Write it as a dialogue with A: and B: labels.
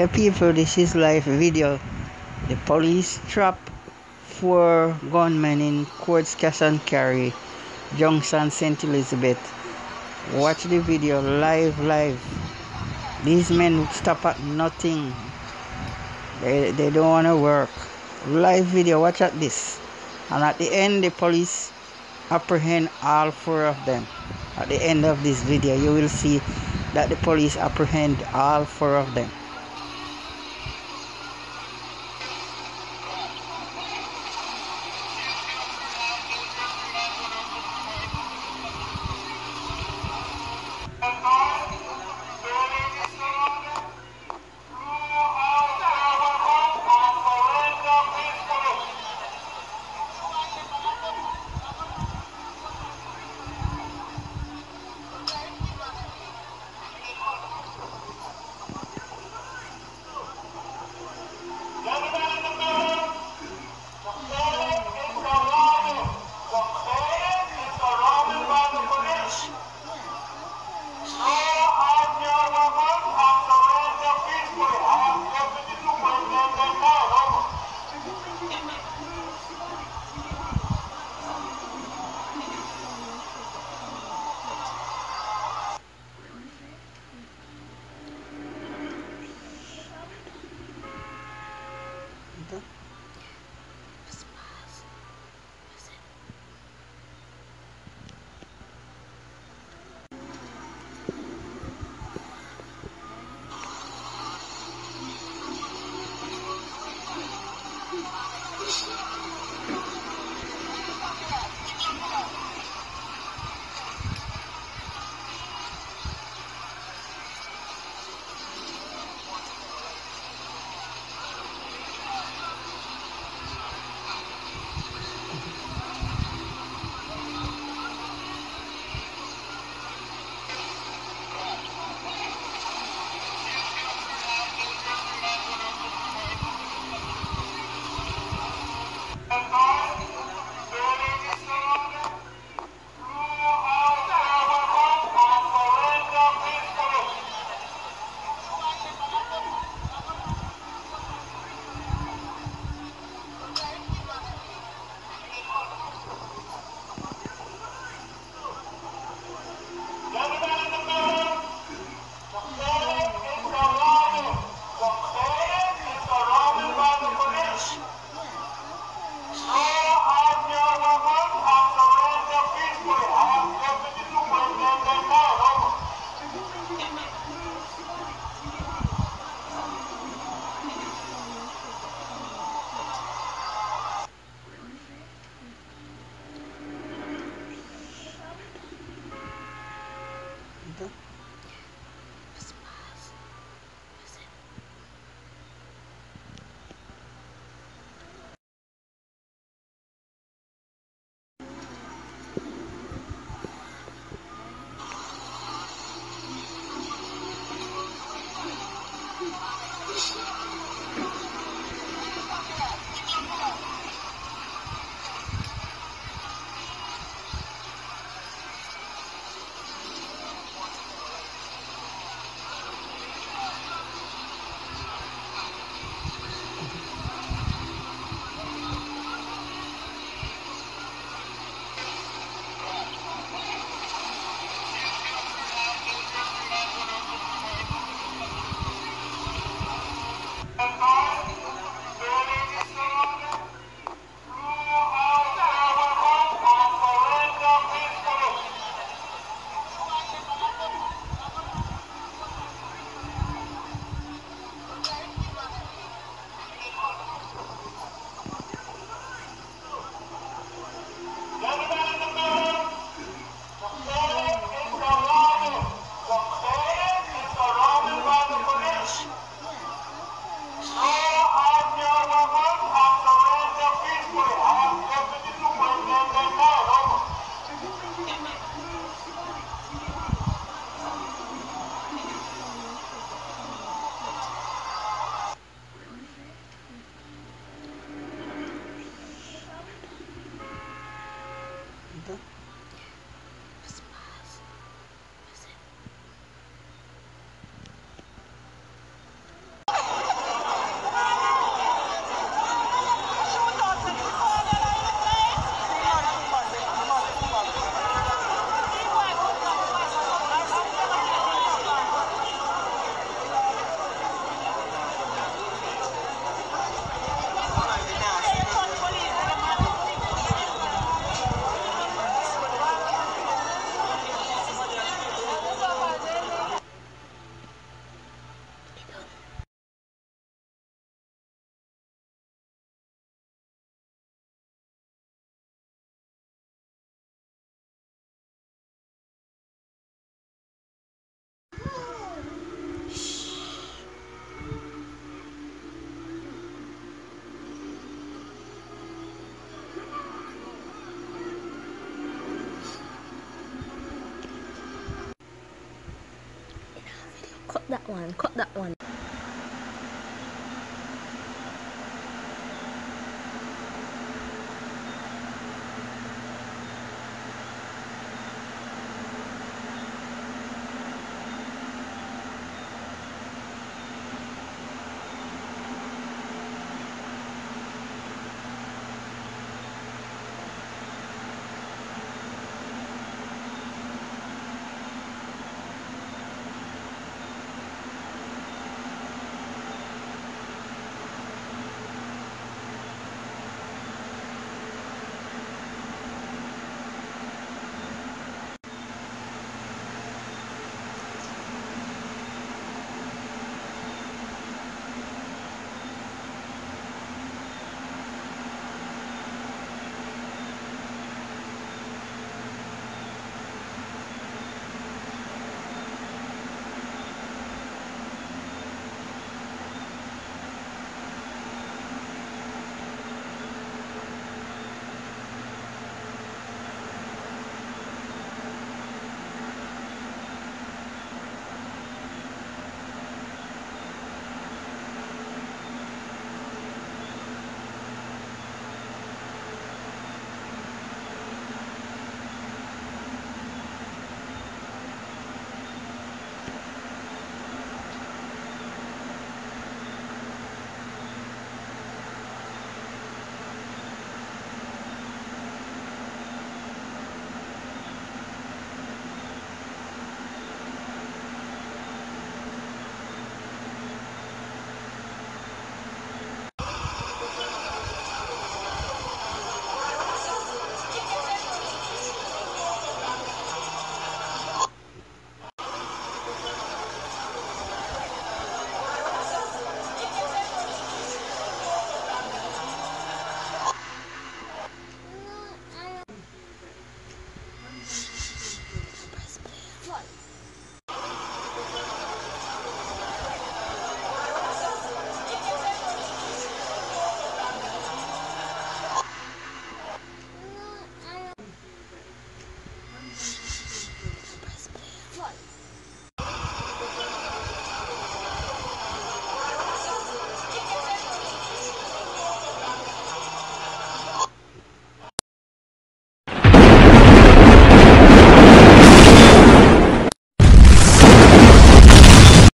A: Yeah, people, this is live video. The police trap four gunmen in Courts Cash and Carry, Junction, St. Elizabeth. Watch the video live, live. These men would stop at nothing. They, they don't want to work. Live video, watch at this. And at the end, the police apprehend all four of them. At the end of this video, you will see that the police apprehend all four of them.
B: That one, cut that one.